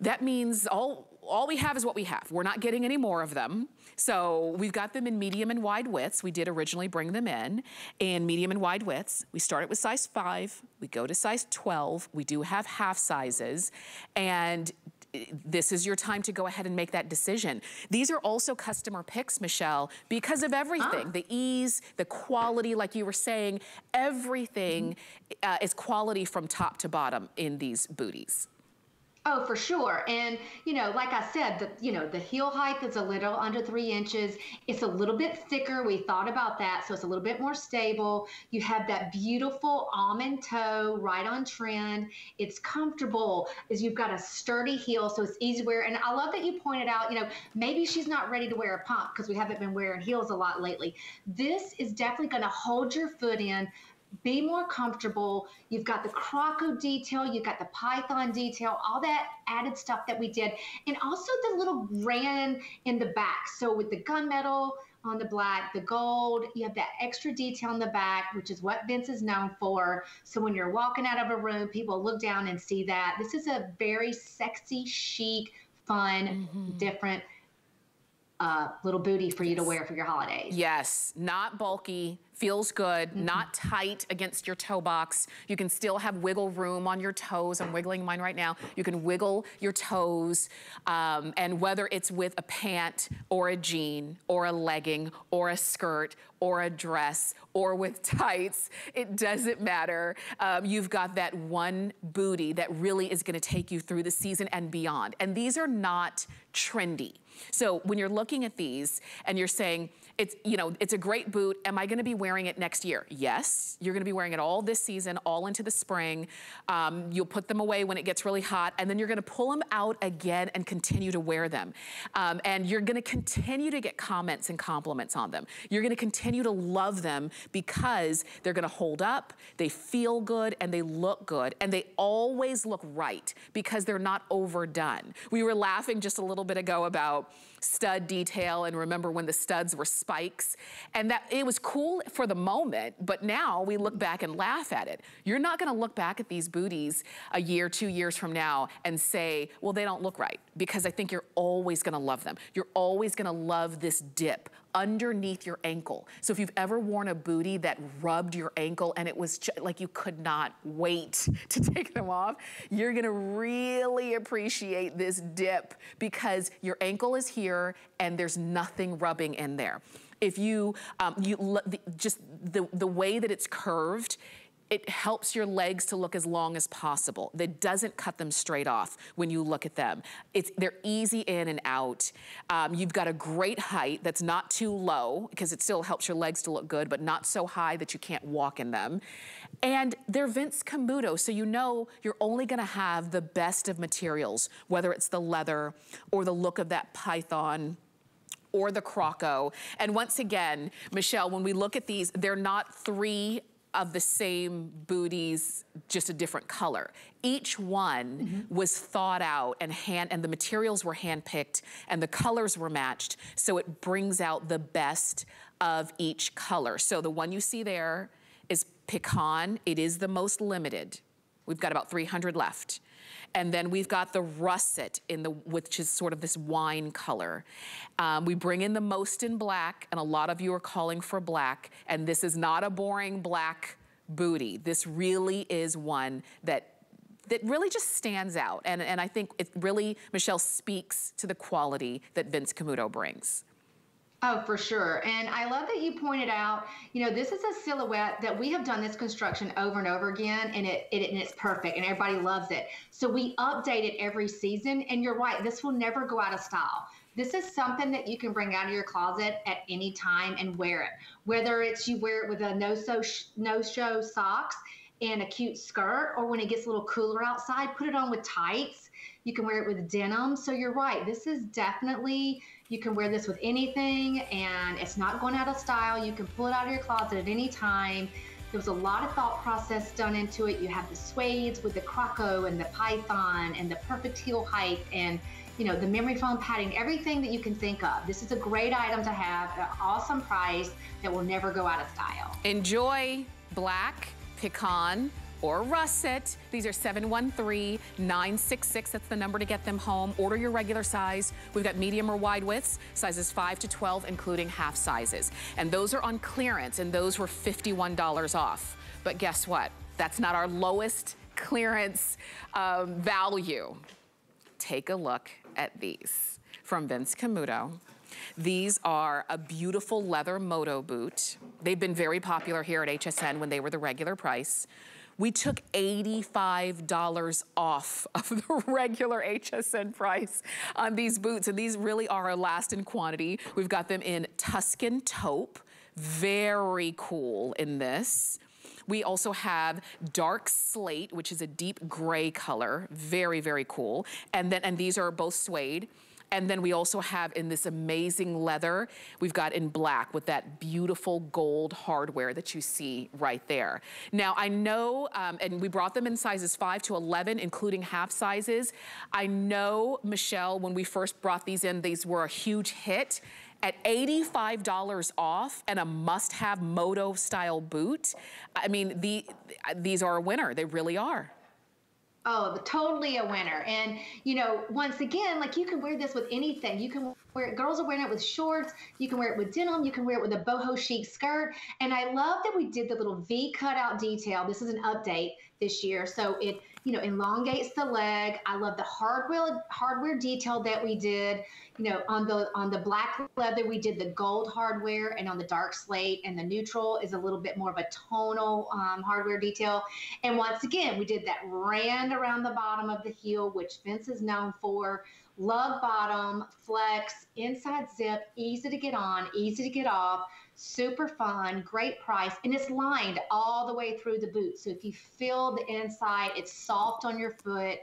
that means all all we have is what we have. We're not getting any more of them. So we've got them in medium and wide widths. We did originally bring them in in medium and wide widths. We started with size five, we go to size 12. We do have half sizes and this is your time to go ahead and make that decision. These are also customer picks, Michelle, because of everything. Ah. The ease, the quality, like you were saying, everything mm -hmm. uh, is quality from top to bottom in these booties. Oh, for sure. And, you know, like I said, the, you know, the heel height is a little under three inches. It's a little bit thicker. We thought about that. So it's a little bit more stable. You have that beautiful almond toe right on trend. It's comfortable as you've got a sturdy heel. So it's easy to wear. And I love that you pointed out, you know, maybe she's not ready to wear a pump because we haven't been wearing heels a lot lately. This is definitely going to hold your foot in be more comfortable. You've got the croco detail, you've got the python detail, all that added stuff that we did. And also the little rand in the back. So with the gunmetal on the black, the gold, you have that extra detail in the back, which is what Vince is known for. So when you're walking out of a room, people look down and see that. This is a very sexy, chic, fun, mm-hmm. different uh, little booty for you to wear for your holidays. Yes, not bulky, feels good, mm -hmm. not tight against your toe box. You can still have wiggle room on your toes. I'm wiggling mine right now. You can wiggle your toes. Um, and whether it's with a pant or a jean or a legging or a skirt or a dress or with tights, it doesn't matter. Um, you've got that one booty that really is gonna take you through the season and beyond. And these are not trendy. So when you're looking at these and you're saying, it's, you know, it's a great boot. Am I gonna be wearing it next year? Yes, you're gonna be wearing it all this season, all into the spring. Um, you'll put them away when it gets really hot, and then you're gonna pull them out again and continue to wear them. Um, and you're gonna continue to get comments and compliments on them. You're gonna continue to love them because they're gonna hold up, they feel good, and they look good, and they always look right because they're not overdone. We were laughing just a little bit ago about stud detail and remember when the studs were spikes and that it was cool for the moment but now we look back and laugh at it. You're not gonna look back at these booties a year, two years from now and say, well they don't look right because I think you're always gonna love them. You're always gonna love this dip underneath your ankle. So if you've ever worn a booty that rubbed your ankle and it was like you could not wait to take them off, you're gonna really appreciate this dip because your ankle is here and there's nothing rubbing in there. If you, um, you just the, the way that it's curved, it helps your legs to look as long as possible. That doesn't cut them straight off when you look at them. It's, they're easy in and out. Um, you've got a great height that's not too low because it still helps your legs to look good, but not so high that you can't walk in them. And they're Vince Camuto, so you know you're only gonna have the best of materials, whether it's the leather or the look of that python or the croco. And once again, Michelle, when we look at these, they're not three of the same booties, just a different color. Each one mm -hmm. was thought out and hand and the materials were handpicked and the colors were matched. So it brings out the best of each color. So the one you see there is pecan. It is the most limited. We've got about 300 left. And then we've got the russet in the, which is sort of this wine color. Um, we bring in the most in black, and a lot of you are calling for black, and this is not a boring black booty. This really is one that that really just stands out. And, and I think it really, Michelle, speaks to the quality that Vince Camuto brings. Oh, for sure. And I love that you pointed out, you know, this is a silhouette that we have done this construction over and over again, and it, it and it's perfect, and everybody loves it. So we update it every season, and you're right, this will never go out of style. This is something that you can bring out of your closet at any time and wear it. Whether it's you wear it with a no so no show socks and a cute skirt, or when it gets a little cooler outside, put it on with tights. You can wear it with denim. So you're right. This is definitely you can wear this with anything and it's not going out of style. You can pull it out of your closet at any time. There was a lot of thought process done into it. You have the suedes with the croco and the python and the perfect heel height and you know the memory foam padding, everything that you can think of. This is a great item to have at an awesome price that will never go out of style. Enjoy black, pecan, or russet. These are 713-966. That's the number to get them home. Order your regular size. We've got medium or wide widths, sizes 5 to 12, including half sizes. And those are on clearance, and those were $51 off. But guess what? That's not our lowest clearance um, value. Take a look at these from Vince Camuto. These are a beautiful leather moto boot. They've been very popular here at HSN when they were the regular price. We took $85 off of the regular HSN price on these boots, and these really are a last in quantity. We've got them in Tuscan taupe, very cool in this. We also have dark slate, which is a deep gray color. Very, very cool. And then, and these are both suede. And then we also have in this amazing leather, we've got in black with that beautiful gold hardware that you see right there. Now I know, um, and we brought them in sizes five to 11, including half sizes. I know, Michelle, when we first brought these in, these were a huge hit at $85 off and a must-have moto style boot. I mean, the, these are a winner, they really are. Oh, totally a winner. And, you know, once again, like you can wear this with anything. You can wear it, girls are wearing it with shorts. You can wear it with denim. You can wear it with a boho chic skirt. And I love that we did the little V cutout detail. This is an update this year. So it, you know, elongates the leg. I love the hardware hardware detail that we did. You know, on the on the black leather we did the gold hardware, and on the dark slate and the neutral is a little bit more of a tonal um, hardware detail. And once again, we did that rand around the bottom of the heel, which Vince is known for. Love bottom, flex, inside zip, easy to get on, easy to get off super fun, great price, and it's lined all the way through the boot. So if you feel the inside, it's soft on your foot.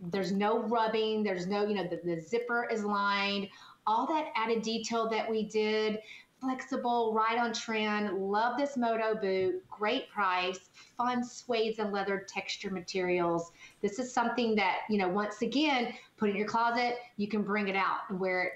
There's no rubbing. There's no, you know, the, the zipper is lined. All that added detail that we did, flexible, right on trend. Love this Moto boot. Great price. Fun suedes and leather texture materials. This is something that, you know, once again, put in your closet. You can bring it out and wear it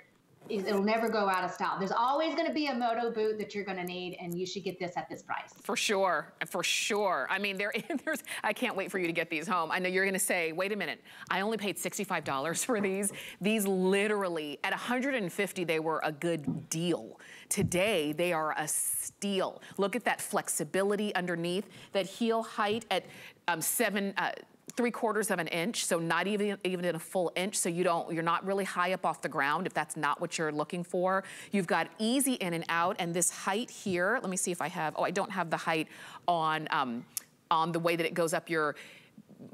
it'll never go out of style. There's always going to be a moto boot that you're going to need, and you should get this at this price. For sure, for sure. I mean, there, there's. I can't wait for you to get these home. I know you're going to say, wait a minute, I only paid $65 for these. These literally, at 150, they were a good deal. Today, they are a steal. Look at that flexibility underneath, that heel height at um, seven. Uh, three quarters of an inch, so not even, even in a full inch, so you don't, you're not really high up off the ground if that's not what you're looking for. You've got easy in and out, and this height here, let me see if I have, oh, I don't have the height on, um, on the way that it goes up your,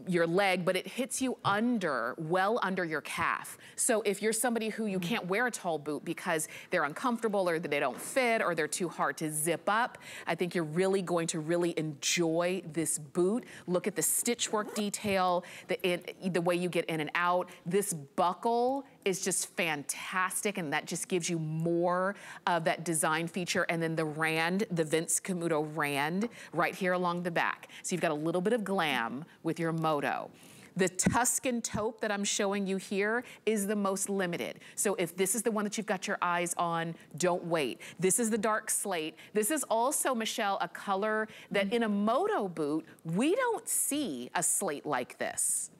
your leg, but it hits you under, well under your calf. So if you're somebody who you mm. can't wear a tall boot because they're uncomfortable or they don't fit or they're too hard to zip up, I think you're really going to really enjoy this boot. Look at the stitch work detail, the, in, the way you get in and out. This buckle is just fantastic and that just gives you more of that design feature. And then the Rand, the Vince Camuto Rand right here along the back. So you've got a little bit of glam with your moto. The Tuscan taupe that I'm showing you here is the most limited. So if this is the one that you've got your eyes on, don't wait. This is the dark slate. This is also, Michelle, a color that in a moto boot, we don't see a slate like this.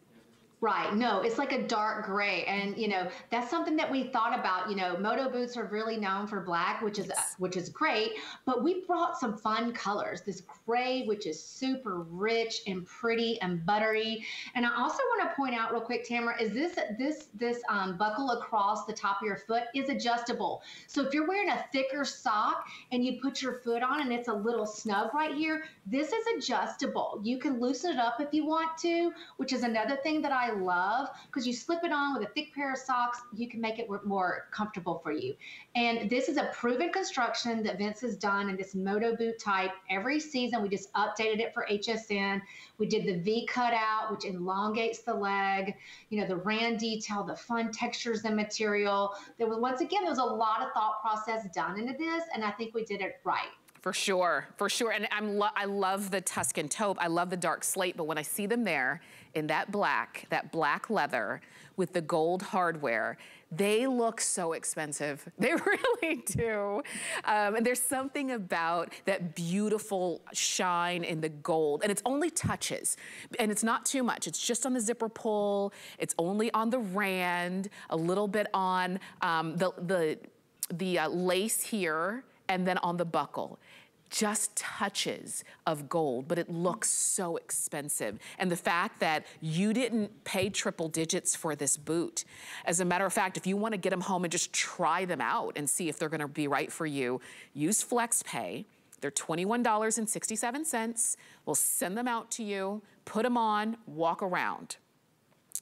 Right. No, it's like a dark gray. And you know, that's something that we thought about. You know, moto boots are really known for black, which is yes. which is great, but we brought some fun colors. This gray, which is super rich and pretty and buttery. And I also want to point out real quick, Tamara, is this this this um, buckle across the top of your foot is adjustable. So if you're wearing a thicker sock and you put your foot on and it's a little snug right here, this is adjustable. You can loosen it up if you want to, which is another thing that I love because you slip it on with a thick pair of socks, you can make it work more comfortable for you. And this is a proven construction that Vince has done in this moto boot type every season. We just updated it for HSN. We did the V cutout, which elongates the leg, you know, the rand detail, the fun textures and material. There was, once again, there was a lot of thought process done into this, and I think we did it right. For sure, for sure. And I'm lo I love the Tuscan taupe. I love the dark slate, but when I see them there in that black, that black leather with the gold hardware, they look so expensive. They really do. Um, and there's something about that beautiful shine in the gold. And it's only touches. And it's not too much. It's just on the zipper pull. It's only on the rand, a little bit on um, the, the, the uh, lace here, and then on the buckle just touches of gold, but it looks so expensive. And the fact that you didn't pay triple digits for this boot. As a matter of fact, if you wanna get them home and just try them out and see if they're gonna be right for you, use FlexPay. They're $21.67. We'll send them out to you, put them on, walk around.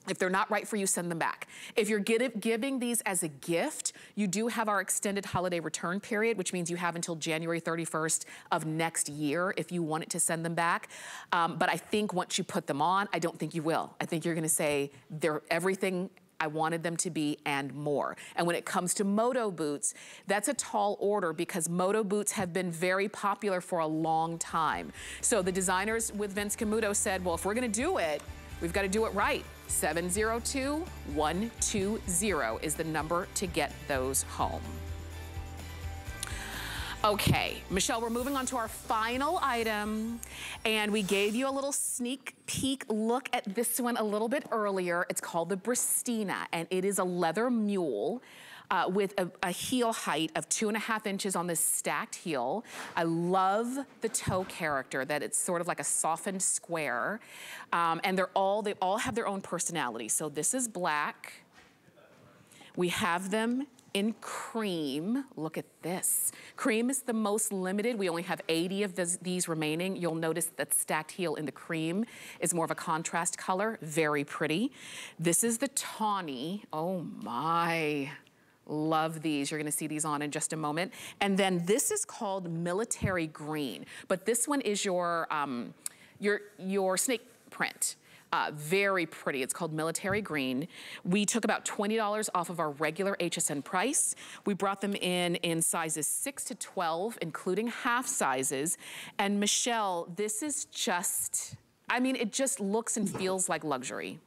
If they're not right for you, send them back. If you're giving these as a gift, you do have our extended holiday return period, which means you have until January 31st of next year if you wanted to send them back. Um, but I think once you put them on, I don't think you will. I think you're gonna say they're everything I wanted them to be and more. And when it comes to moto boots, that's a tall order because moto boots have been very popular for a long time. So the designers with Vince Camuto said, well, if we're gonna do it, we've gotta do it right. 702-120 is the number to get those home. Okay, Michelle, we're moving on to our final item, and we gave you a little sneak peek look at this one a little bit earlier. It's called the Bristina, and it is a leather mule uh, with a, a, heel height of two and a half inches on this stacked heel. I love the toe character, that it's sort of like a softened square. Um, and they're all, they all have their own personality. So this is black. We have them in cream. Look at this. Cream is the most limited. We only have 80 of this, these remaining. You'll notice that stacked heel in the cream is more of a contrast color. Very pretty. This is the tawny. Oh my. Love these. You're gonna see these on in just a moment. And then this is called military green, but this one is your, um, your, your snake print. Uh, very pretty. It's called Military Green. We took about $20 off of our regular HSN price. We brought them in in sizes 6 to 12, including half sizes. And Michelle, this is just, I mean, it just looks and feels like luxury.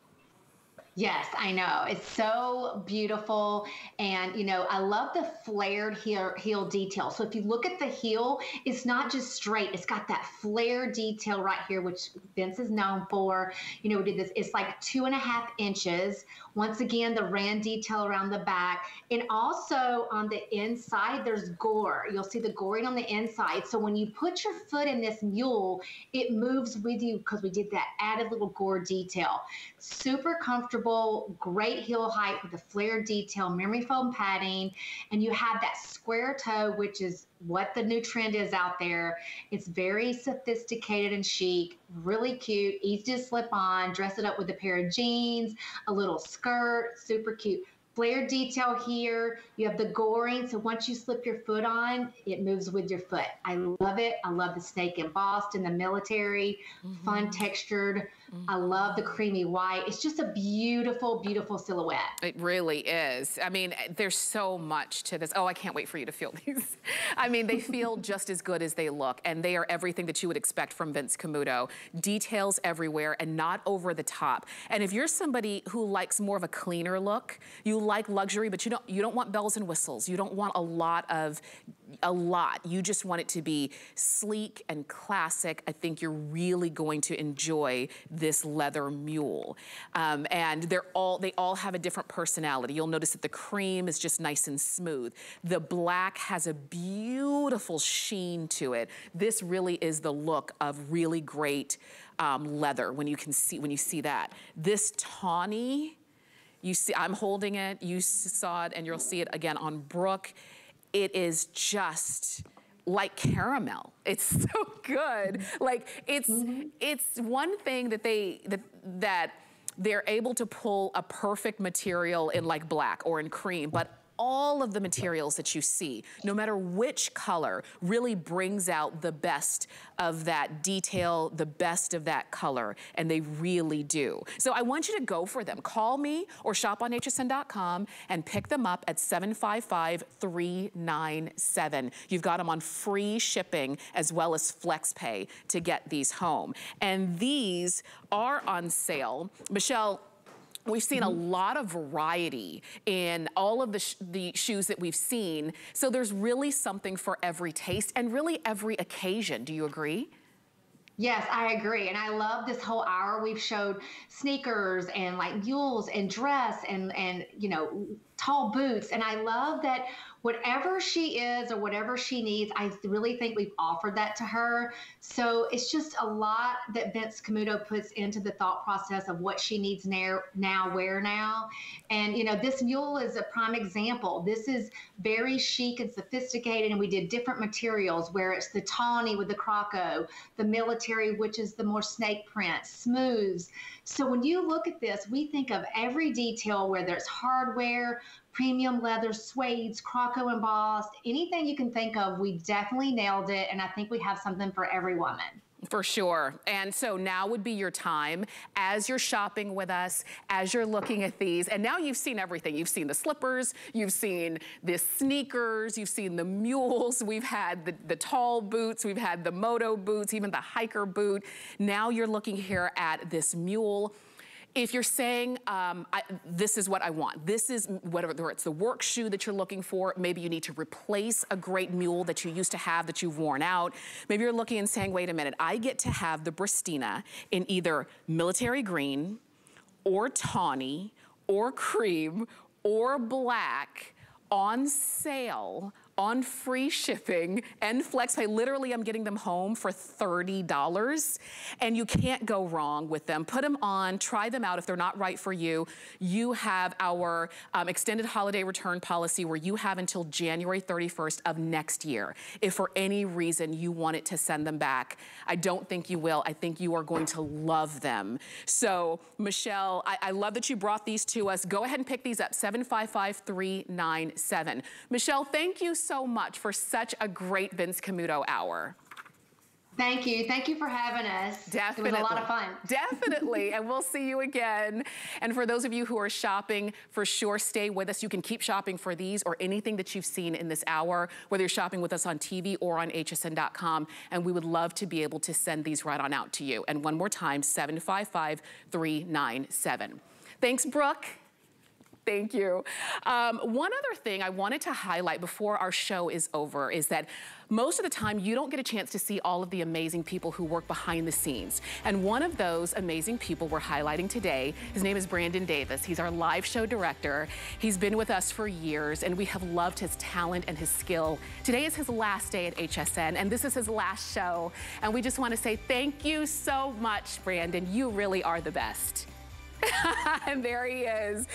Yes, I know. It's so beautiful. And, you know, I love the flared heel, heel detail. So if you look at the heel, it's not just straight. It's got that flare detail right here, which Vince is known for. You know, we did this. It's like two and a half inches once again, the rand detail around the back. And also on the inside, there's gore. You'll see the goring on the inside. So when you put your foot in this mule, it moves with you because we did that added little gore detail. Super comfortable, great heel height with the flare detail, memory foam padding, and you have that square toe, which is what the new trend is out there. It's very sophisticated and chic, really cute, easy to slip on, dress it up with a pair of jeans, a little skirt, super cute flare detail here. You have the goring, so once you slip your foot on, it moves with your foot. I love it. I love the snake embossed in the military, mm-hmm. fun textured. Mm-hmm. I love the creamy white. It's just a beautiful, beautiful silhouette. It really is. I mean, there's so much to this. Oh, I can't wait for you to feel these. I mean, they feel just as good as they look, and they are everything that you would expect from Vince Camuto. Details everywhere and not over the top. And if you're somebody who likes more of a cleaner look, you like luxury, but you don't, you don't want bells and whistles. You don't want a lot of a lot. You just want it to be sleek and classic. I think you're really going to enjoy this leather mule. Um, and they're all, they all have a different personality. You'll notice that the cream is just nice and smooth. The black has a beautiful sheen to it. This really is the look of really great um, leather when you can see, when you see that. This tawny, you see, I'm holding it, you saw it, and you'll see it again on Brooke it is just like caramel. It's so good. Like it's mm -hmm. it's one thing that they that that they're able to pull a perfect material in like black or in cream, but all of the materials that you see, no matter which color, really brings out the best of that detail, the best of that color, and they really do. So I want you to go for them. Call me or shop on hsn.com and pick them up at 755-397. You've got them on free shipping as well as FlexPay to get these home. And these are on sale. Michelle, We've seen a mm-hmm. lot of variety in all of the, sh the shoes that we've seen. So there's really something for every taste and really every occasion. Do you agree? Yes, I agree. And I love this whole hour. We've showed sneakers and like mules and dress and, and, you know, tall boots. And I love that whatever she is or whatever she needs, I really think we've offered that to her. So it's just a lot that Vince Camuto puts into the thought process of what she needs now, now, where now. And, you know, this mule is a prime example. This is very chic and sophisticated, and we did different materials where it's the tawny with the croco, the military, which is the more snake print, smooths. So when you look at this, we think of every detail, whether it's hardware, premium leather, suedes, croco embossed, anything you can think of, we definitely nailed it. And I think we have something for every woman. For sure. And so now would be your time as you're shopping with us, as you're looking at these. And now you've seen everything. You've seen the slippers, you've seen the sneakers, you've seen the mules, we've had the, the tall boots, we've had the moto boots, even the hiker boot. Now you're looking here at this mule if you're saying, um, I, this is what I want, this is whatever it's the work shoe that you're looking for, maybe you need to replace a great mule that you used to have that you've worn out. Maybe you're looking and saying, wait a minute, I get to have the Bristina in either military green or tawny or cream or black on sale on free shipping and FlexPay. Literally, I'm getting them home for $30 and you can't go wrong with them. Put them on, try them out. If they're not right for you, you have our um, extended holiday return policy where you have until January 31st of next year. If for any reason you wanted to send them back, I don't think you will. I think you are going to love them. So Michelle, I, I love that you brought these to us. Go ahead and pick these up, 755397. Michelle, thank you so much for such a great Vince Camuto hour. Thank you. Thank you for having us. Definitely. It was a lot of fun. Definitely. and we'll see you again. And for those of you who are shopping, for sure, stay with us. You can keep shopping for these or anything that you've seen in this hour, whether you're shopping with us on TV or on hsn.com. And we would love to be able to send these right on out to you. And one more time, 755-397. Thanks, Brooke. Thank you. Um, one other thing I wanted to highlight before our show is over is that most of the time you don't get a chance to see all of the amazing people who work behind the scenes. And one of those amazing people we're highlighting today, his name is Brandon Davis. He's our live show director. He's been with us for years and we have loved his talent and his skill. Today is his last day at HSN and this is his last show. And we just want to say thank you so much, Brandon. You really are the best. and there he is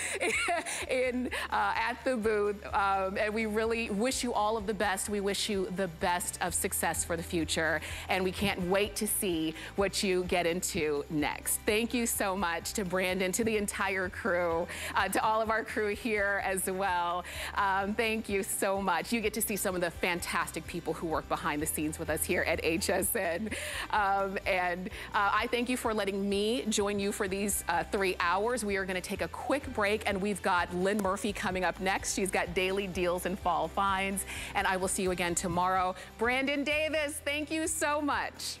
in uh, at the booth. Um, and we really wish you all of the best. We wish you the best of success for the future. And we can't wait to see what you get into next. Thank you so much to Brandon, to the entire crew, uh, to all of our crew here as well. Um, thank you so much. You get to see some of the fantastic people who work behind the scenes with us here at HSN. Um, and uh, I thank you for letting me join you for these uh, three hours. We are going to take a quick break and we've got Lynn Murphy coming up next. She's got daily deals and fall finds. And I will see you again tomorrow. Brandon Davis, thank you so much.